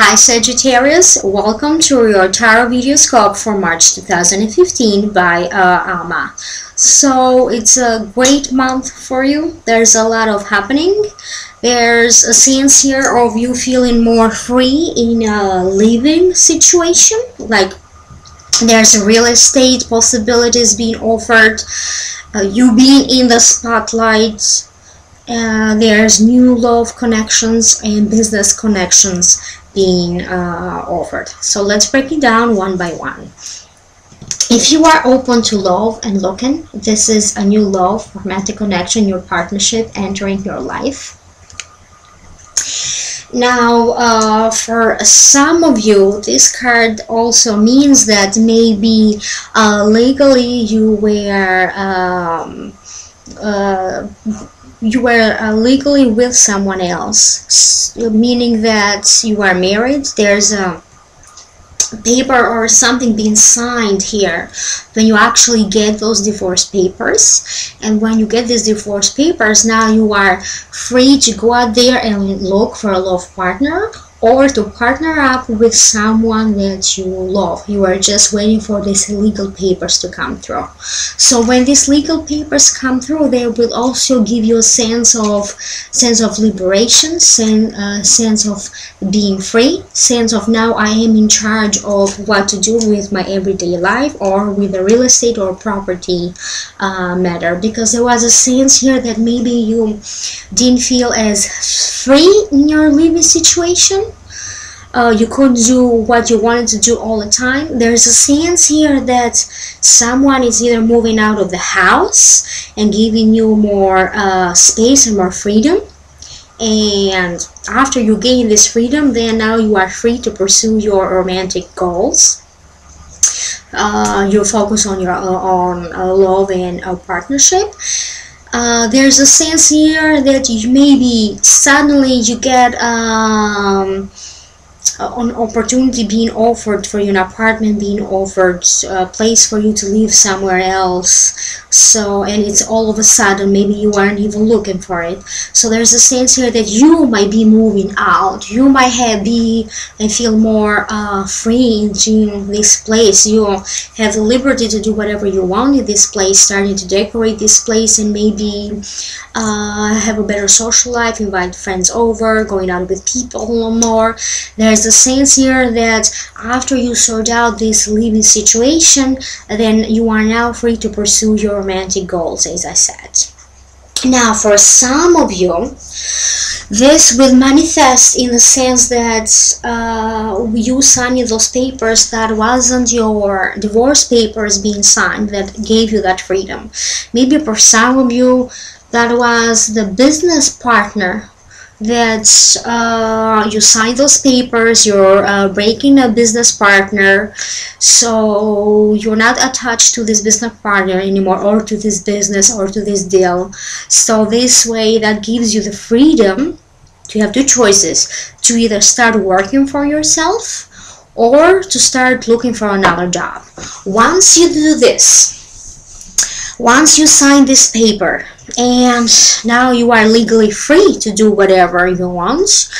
Hi Sagittarius, welcome to your tarot video scope for March 2015 by uh, Alma. So it's a great month for you. There's a lot of happening. There's a sense here of you feeling more free in a living situation. Like there's real estate possibilities being offered. Uh, you being in the spotlight uh, there's new love connections and business connections being uh, offered. So let's break it down one by one. If you are open to love and looking, this is a new love, romantic connection, your partnership entering your life. Now, uh, for some of you, this card also means that maybe uh, legally you were um, uh, you were uh, legally with someone else, meaning that you are married. There's a paper or something being signed here when you actually get those divorce papers and when you get these divorce papers now you are free to go out there and look for a love partner or to partner up with someone that you love. You are just waiting for these legal papers to come through. So when these legal papers come through, they will also give you a sense of sense of liberation, sense, uh, sense of being free, sense of now I am in charge of what to do with my everyday life or with the real estate or property uh, matter. Because there was a sense here that maybe you didn't feel as free in your living situation uh, you could do what you wanted to do all the time. There's a sense here that someone is either moving out of the house and giving you more uh, space and more freedom. And after you gain this freedom, then now you are free to pursue your romantic goals. Uh, you focus on your uh, on uh, love and uh, partnership. there's a sense here that you maybe suddenly you get um, uh, an opportunity being offered for you, an apartment being offered, a place for you to live somewhere else. So, and it's all of a sudden, maybe you aren't even looking for it. So there's a sense here that you might be moving out. You might have be and feel more uh, free into this place. You have the liberty to do whatever you want in this place, starting to decorate this place and maybe uh, have a better social life, invite friends over, going out with people more. There's a sense here that after you sort out this living situation, then you are now free to pursue your romantic goals, as I said. Now, for some of you, this will manifest in the sense that uh, you signing those papers that wasn't your divorce papers being signed that gave you that freedom. Maybe for some of you, that was the business partner that uh, you sign those papers, you're uh, breaking a business partner, so you're not attached to this business partner anymore or to this business or to this deal. So this way that gives you the freedom to have two choices to either start working for yourself or to start looking for another job. Once you do this, once you sign this paper and now you are legally free to do whatever you want.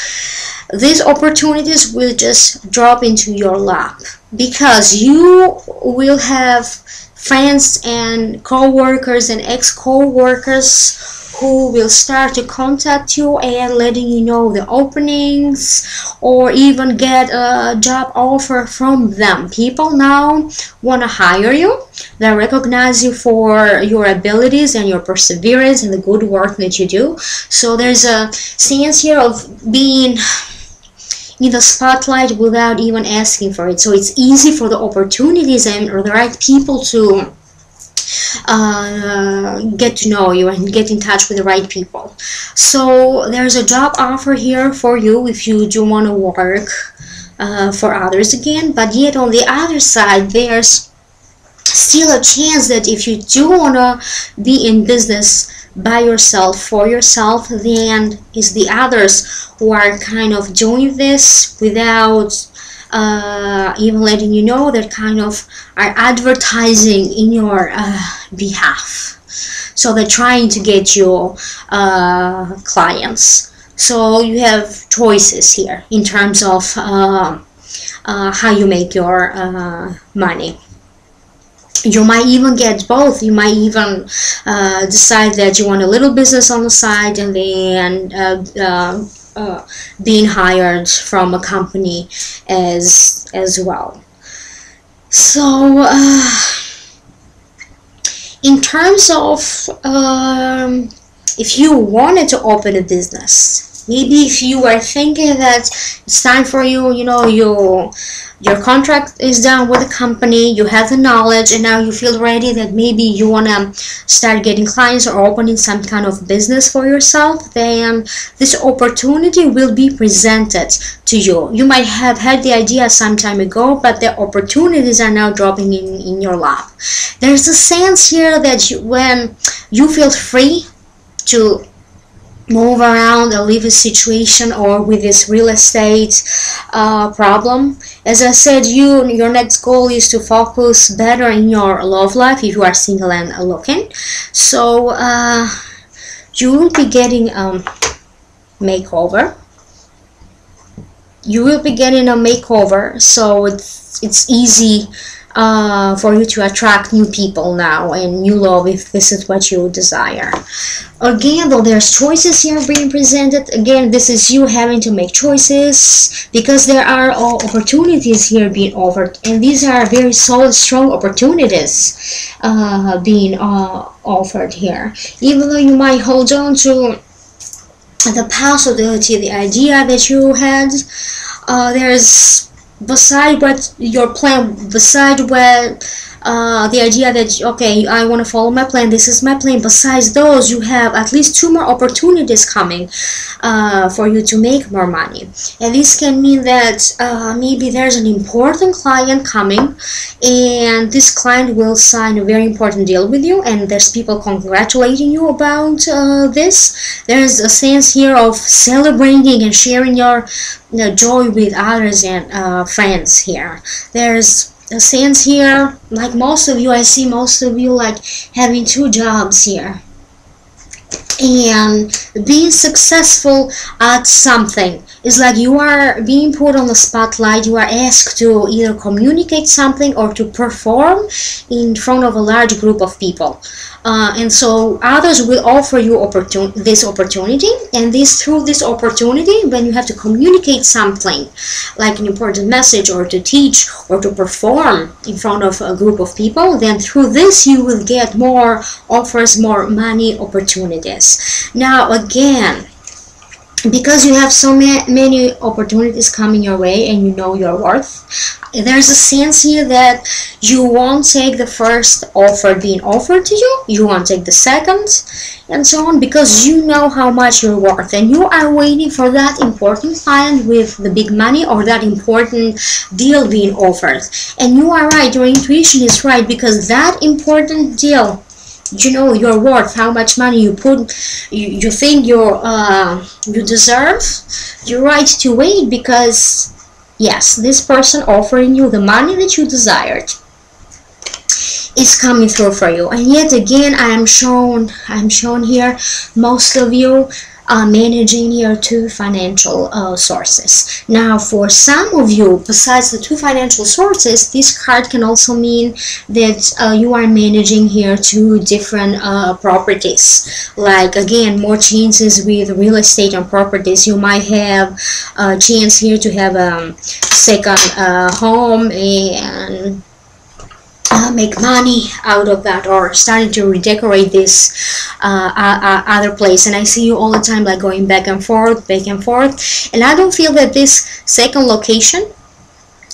These opportunities will just drop into your lap because you will have friends and co-workers and ex-co-workers who will start to contact you and letting you know the openings or even get a job offer from them. People now want to hire you. They recognize you for your abilities and your perseverance and the good work that you do. So there's a sense here of being in the spotlight without even asking for it. So it's easy for the opportunities and the right people to uh, get to know you and get in touch with the right people. So there's a job offer here for you if you do want to work uh, for others again. But yet on the other side, there's still a chance that if you do want to be in business by yourself for yourself then it's the others who are kind of doing this without uh, even letting you know that kind of are advertising in your uh, behalf. So they're trying to get your uh, clients. So you have choices here in terms of uh, uh, how you make your uh, money. You might even get both. You might even uh, decide that you want a little business on the side and then uh, uh, uh being hired from a company as as well. So uh, in terms of um, if you wanted to open a business maybe if you are thinking that it's time for you you know you your contract is done with the company you have the knowledge and now you feel ready that maybe you want to start getting clients or opening some kind of business for yourself then this opportunity will be presented to you. You might have had the idea some time ago but the opportunities are now dropping in in your lap. There's a sense here that you, when you feel free to move around and leave a situation or with this real estate uh, problem. As i said you your next goal is to focus better in your love life if you are single and looking. So uh, you will be getting um, makeover. You will be getting a makeover so it's it's easy uh, for you to attract new people now and new love if this is what you desire. Again, though there's choices here being presented, again, this is you having to make choices because there are all opportunities here being offered, and these are very solid, strong opportunities uh, being uh, offered here. Even though you might hold on to the possibility, the idea that you had, uh, there's beside what your plan beside what uh, the idea that okay I want to follow my plan this is my plan. Besides those you have at least two more opportunities coming uh, for you to make more money. And this can mean that uh, maybe there's an important client coming and this client will sign a very important deal with you and there's people congratulating you about this. There's a sense here of celebrating and sharing your you know, joy with others and friends here. There's a sense here like most of you I see most of you like having two jobs here. And being successful at something is like you are being put on the spotlight you are asked to either communicate something or to perform in front of a large group of people uh, and so others will offer you opportun this opportunity. And this through this opportunity when you have to communicate something like an important message or to teach or to perform in front of a group of people then through this you will get more offers more money opportunities. Now again because you have so many opportunities coming your way and you know your worth there's a sense here that you won't take the first offer being offered to you you won't take the second and so on because you know how much you're worth and you are waiting for that important client with the big money or that important deal being offered. And you are right your intuition is right because that important deal you know your worth how much money you put you, you think you're uh, you deserve you're right to wait because yes this person offering you the money that you desired is coming through for you. And yet again I am shown I'm shown here most of you uh, managing your two financial uh, sources. Now, for some of you, besides the two financial sources, this card can also mean that uh, you are managing here two different uh, properties. Like, again, more chances with real estate and properties. You might have a chance here to have a um, second uh, home and uh, make money out of that or starting to redecorate this uh, uh, other place. And I see you all the time like going back and forth back and forth. And I don't feel that this second location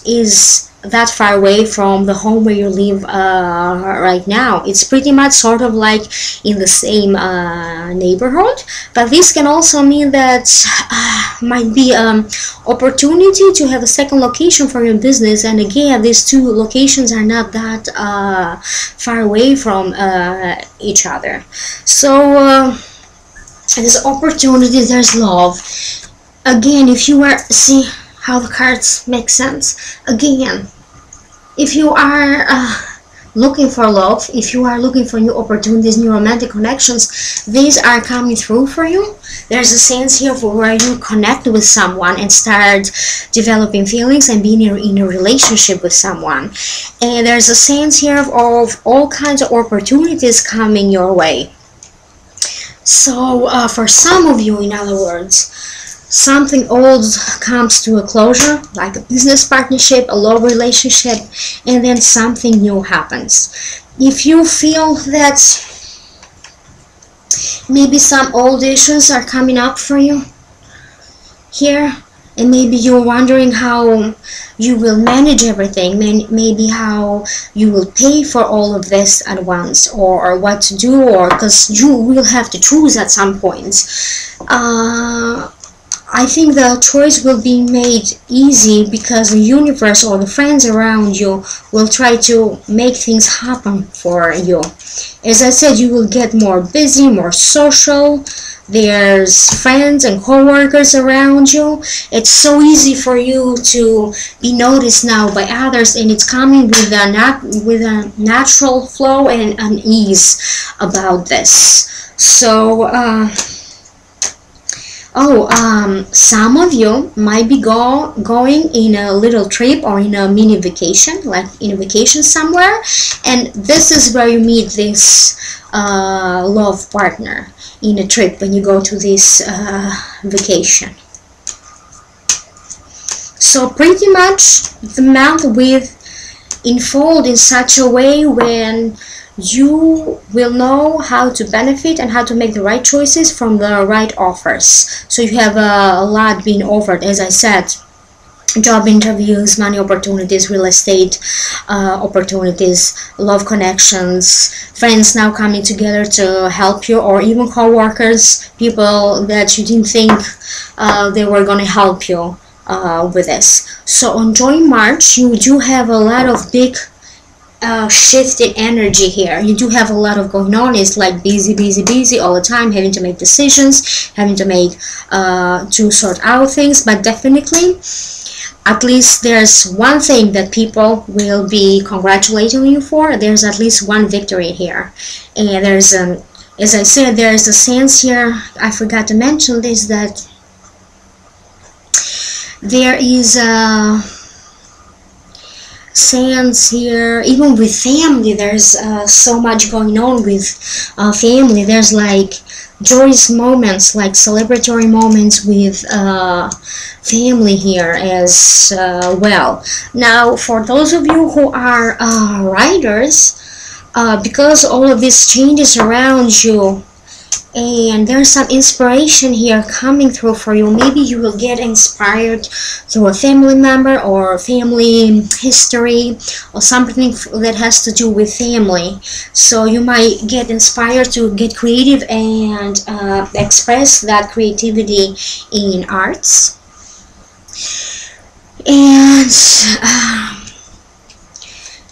is that far away from the home where you live uh, right now. It's pretty much sort of like in the same uh, neighborhood, but this can also mean that uh, might be an um, opportunity to have a second location for your business. And again, these two locations are not that uh, far away from uh, each other. So uh, there's opportunity, there's love. Again, if you were see how the cards make sense. Again, if you are uh, looking for love, if you are looking for new opportunities, new romantic connections, these are coming through for you. There's a sense here for where you connect with someone and start developing feelings and being in a relationship with someone. And there's a sense here of, of all kinds of opportunities coming your way. So, uh, for some of you, in other words, something old comes to a closure, like a business partnership, a love relationship, and then something new happens. If you feel that maybe some old issues are coming up for you here, and maybe you're wondering how you will manage everything maybe how you will pay for all of this at once or, or what to do or because you will have to choose at some points uh, I think the choice will be made easy because the universe or the friends around you will try to make things happen for you. As I said, you will get more busy, more social. There's friends and co-workers around you. It's so easy for you to be noticed now by others and it's coming with a, nat with a natural flow and an ease about this. So, uh, Oh, um, some of you might be go going in a little trip or in a mini vacation, like in a vacation somewhere, and this is where you meet this uh, love partner in a trip when you go to this uh, vacation. So pretty much the month will unfold in such a way when you will know how to benefit and how to make the right choices from the right offers. So you have a, lot being offered, as I said, job interviews, money opportunities, real estate uh, opportunities, love connections, friends now coming together to help you, or even co-workers, people that you didn't think uh, they were going to help you uh, with this. So on Joy March, you do have a lot of big uh, shifted energy here. You do have a lot of going on. It's like busy, busy, busy all the time, having to make decisions, having to make, uh, to sort out things. But definitely, at least there's one thing that people will be congratulating you for. There's at least one victory here. And there's, um, as I said, there's a sense here, I forgot to mention this, that there is a sense here even with family there's uh, so much going on with uh, family. There's like joyous moments like celebratory moments with uh, family here as uh, well. Now for those of you who are uh, writers uh, because all of these changes around you and there's some inspiration here coming through for you. Maybe you will get inspired through a family member or family history or something that has to do with family. So you might get inspired to get creative and uh, express that creativity in arts. And uh,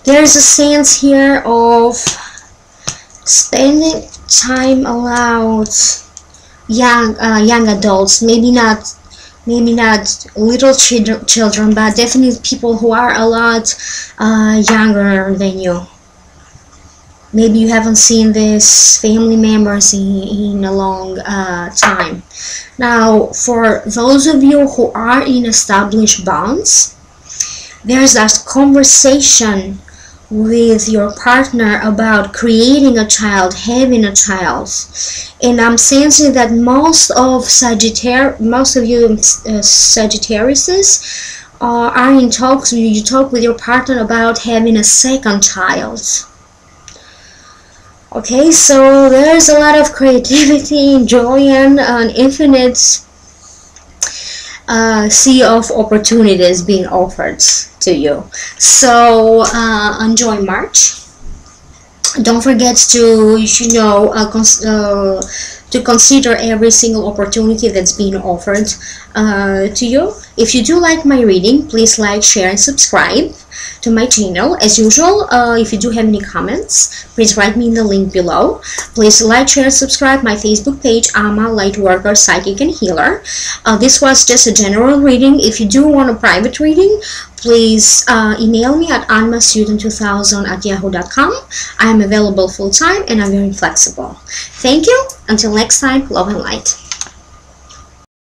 there's a sense here of spending time allowed young uh, young adults maybe not maybe not little children, children but definitely people who are a lot uh, younger than you. Maybe you haven't seen these family members in, in a long uh, time. Now for those of you who are in established bonds there's that conversation with your partner about creating a child, having a child. And I'm sensing that most of Sagittarius, most of you uh, Sagittariuses uh, are in talks, you talk with your partner about having a second child. Okay, so there's a lot of creativity, joy, and an infinite uh, sea of opportunities being offered to you. So uh, enjoy March. Don't forget to you know uh, cons uh, to consider every single opportunity that's being offered uh, to you. If you do like my reading, please like, share, and subscribe to my channel. As usual, uh, if you do have any comments, please write me in the link below. Please like, share, subscribe my Facebook page, Ama Lightworker Psychic and Healer. Uh, this was just a general reading. If you do want a private reading, please uh, email me at almastudent2000 at yahoo.com. I am available full time and I'm very flexible. Thank you. Until next time, love and light.